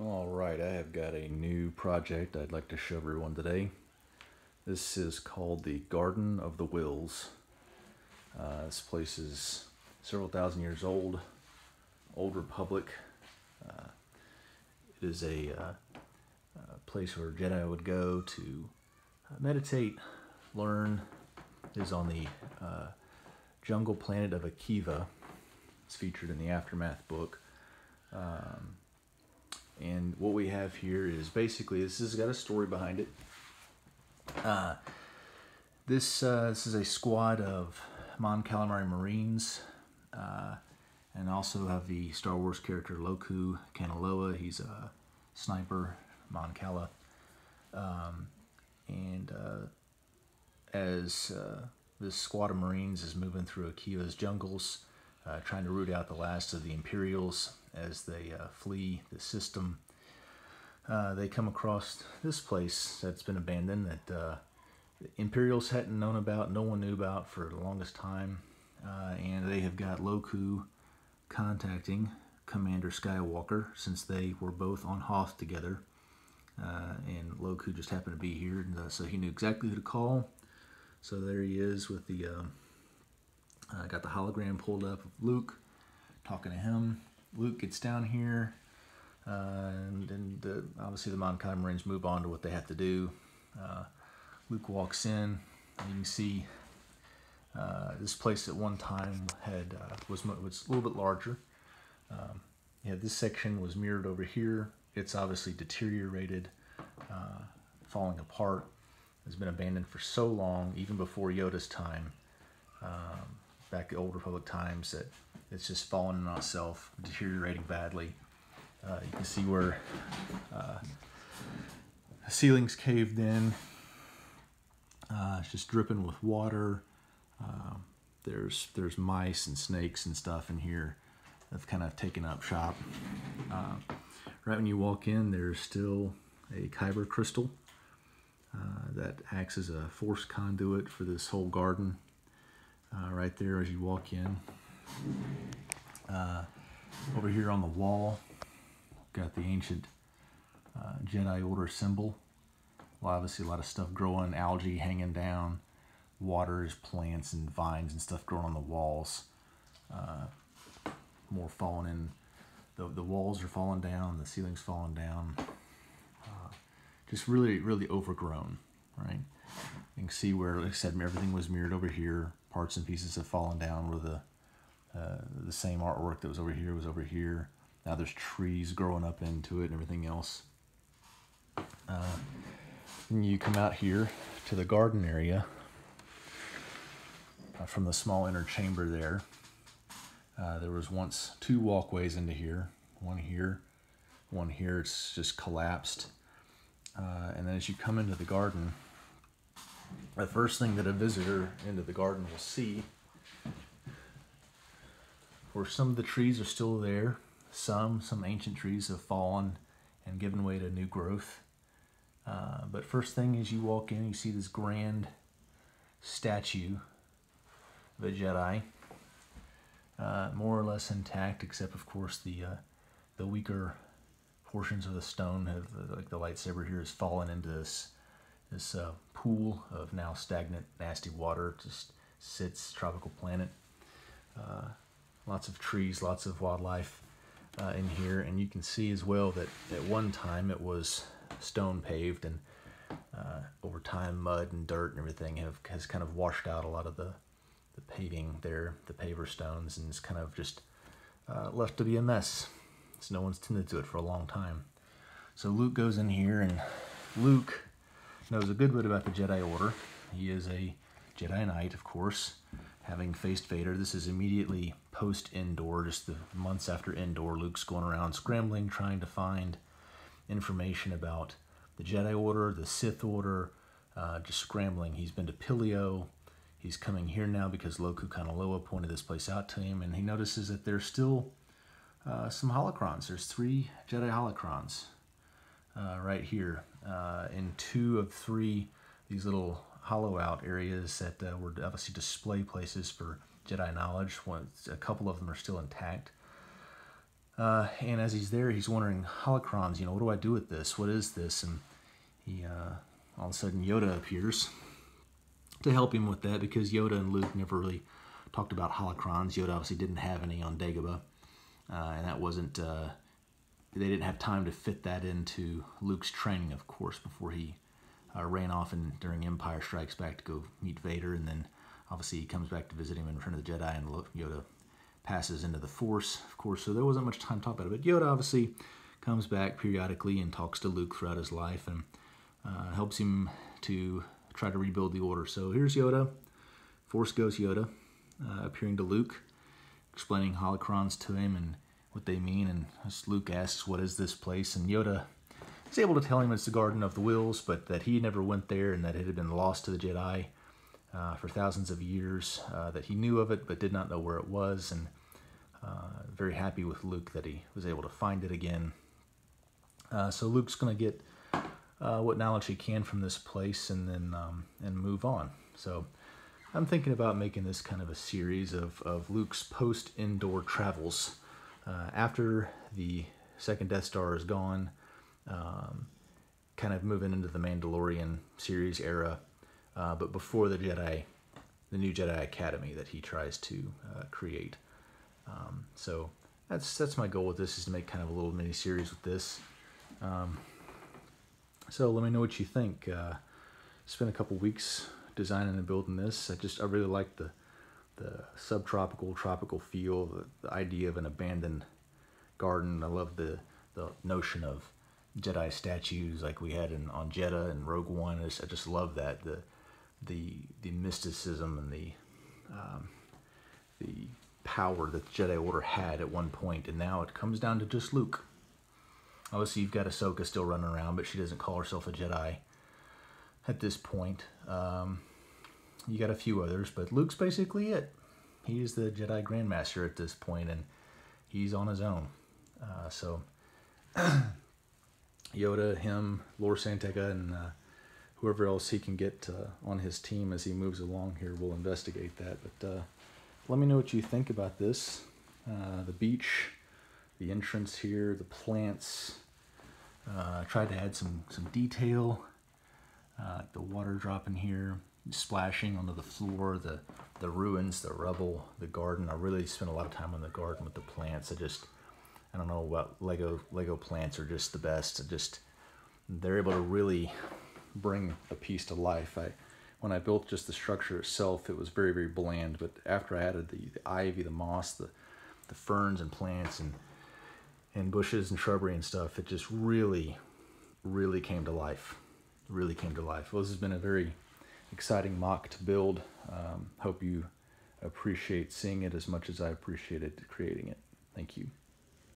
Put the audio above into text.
All right, I have got a new project I'd like to show everyone today. This is called the Garden of the Whills. Uh, this place is several thousand years old, Old Republic. Uh, it is a, uh, a, place where Jedi would go to uh, meditate, learn. It is on the uh, jungle planet of Akiva. It's featured in the Aftermath book. Um, and what we have here is basically this has got a story behind it. Uh, this uh, this is a squad of Mon Calamari Marines, uh, and also have the Star Wars character Loku Kanoloa. He's a sniper, Mon Cala. Um, and uh, as uh, this squad of Marines is moving through Akiva's jungles, uh, trying to root out the last of the Imperials as they uh, flee the system. Uh, they come across this place that's been abandoned that uh, the Imperials hadn't known about, no one knew about for the longest time, uh, and they have got Loku contacting Commander Skywalker since they were both on Hoth together. Uh, and Loku just happened to be here, and, uh, so he knew exactly who to call. So there he is with the uh, got the hologram pulled up of Luke talking to him. Luke gets down here, uh, and then the, obviously the Mon Marines move on to what they have to do. Uh, Luke walks in. You can see uh, this place at one time had uh, was was a little bit larger. Um, yeah, this section was mirrored over here. It's obviously deteriorated, uh, falling apart. It's been abandoned for so long, even before Yoda's time. Um, back at Old Republic times that it's just fallen on itself, deteriorating badly. Uh, you can see where uh, the ceiling's caved in. Uh, it's just dripping with water. Um, there's there's mice and snakes and stuff in here have kind of taken up shop. Uh, right when you walk in, there's still a kyber crystal uh, that acts as a force conduit for this whole garden uh, right there as you walk in. Uh, over here on the wall, got the ancient uh, Jedi Order symbol. Well, obviously a lot of stuff growing, algae hanging down, waters, plants, and vines and stuff growing on the walls. Uh, more falling in. The, the walls are falling down, the ceiling's falling down. Uh, just really, really overgrown, right? You can see where, like I said, everything was mirrored over here parts and pieces have fallen down where the uh, the same artwork that was over here was over here. Now there's trees growing up into it and everything else. Uh, and you come out here to the garden area uh, from the small inner chamber there. Uh, there was once two walkways into here, one here, one here. It's just collapsed. Uh, and then as you come into the garden, the first thing that a visitor into the garden will see where some of the trees are still there. Some some ancient trees have fallen and given way to new growth. Uh, but first thing as you walk in you see this grand statue of a Jedi uh, more or less intact except of course the uh, the weaker portions of the stone have like the lightsaber here has fallen into this this uh, pool of now stagnant, nasty water just sits, tropical planet. Uh, lots of trees, lots of wildlife uh, in here, and you can see as well that at one time it was stone paved, and uh, over time mud and dirt and everything have has kind of washed out a lot of the the paving there, the paver stones, and it's kind of just uh, left to be a mess. So no one's tended to it for a long time. So Luke goes in here, and Luke knows a good bit about the Jedi Order. He is a Jedi Knight, of course, having faced Vader. This is immediately post Endor, just the months after Endor. Luke's going around scrambling, trying to find information about the Jedi Order, the Sith Order, uh, just scrambling. He's been to Pillio. He's coming here now because Loku Kanoloa pointed this place out to him, and he notices that there's still uh, some holocrons. There's three Jedi holocrons uh, right here uh, in two of three these little hollow out areas that uh, were obviously display places for Jedi knowledge. One, a couple of them are still intact. Uh, and as he's there, he's wondering, holocrons, you know, what do I do with this? What is this? And he, uh, all of a sudden, Yoda appears to help him with that because Yoda and Luke never really talked about holocrons. Yoda obviously didn't have any on Dagobah, uh, and that wasn't, uh, they didn't have time to fit that into Luke's training, of course, before he uh, ran off and during Empire Strikes Back to go meet Vader, and then obviously he comes back to visit him in Return of the Jedi, and Yoda passes into the Force, of course, so there wasn't much time to talk about it. But Yoda obviously comes back periodically and talks to Luke throughout his life and uh, helps him to try to rebuild the Order. So here's Yoda, Force Ghost Yoda, uh, appearing to Luke, explaining holocrons to him and what they mean. And Luke asks, "What is this place?" and Yoda is able to tell him it's the Garden of the Whills, but that he never went there and that it had been lost to the Jedi. Uh, for thousands of years, uh, that he knew of it but did not know where it was, and uh, very happy with Luke that he was able to find it again. Uh, so Luke's going to get uh, what knowledge he can from this place and then um, and move on. So I'm thinking about making this kind of a series of, of Luke's post-Endor travels. Uh, after the second Death Star is gone, um, kind of moving into the Mandalorian series era, uh, but before the Jedi, the new Jedi Academy that he tries to uh, create. Um, so that's that's my goal with this is to make kind of a little mini series with this. Um, so let me know what you think. Uh, spent a couple weeks designing and building this. I just I really like the the subtropical tropical feel, the, the idea of an abandoned garden. I love the the notion of Jedi statues like we had in on Jedha and Rogue One. I just, I just love that the the the mysticism and the um, the power that the Jedi Order had at one point, and now it comes down to just Luke. Obviously, you've got Ahsoka still running around, but she doesn't call herself a Jedi at this point. Um, you got a few others, but Luke's basically it. He's the Jedi Grandmaster at this point, and he's on his own. Uh, so, Yoda, him, Lor San Tekka, and uh, whoever else he can get uh, on his team as he moves along here, we'll investigate that. But uh, let me know what you think about this. Uh, the beach, the entrance here, the plants. Uh, I tried to add some, some detail. The water dropping here, splashing onto the floor, the, the ruins, the rubble, the garden. I really spent a lot of time on the garden with the plants. I just, I don't know what Lego, Lego plants are just the best. I just, they're able to really bring a piece to life. I, when I built just the structure itself, it was very, very bland. But after I added the, the ivy, the moss, the, the ferns and plants and, and bushes and shrubbery and stuff, it just really, really came to life. Really came to life. Well, this has been a very exciting MOC to build. Um, hope you appreciate seeing it as much as I appreciated creating it. Thank you.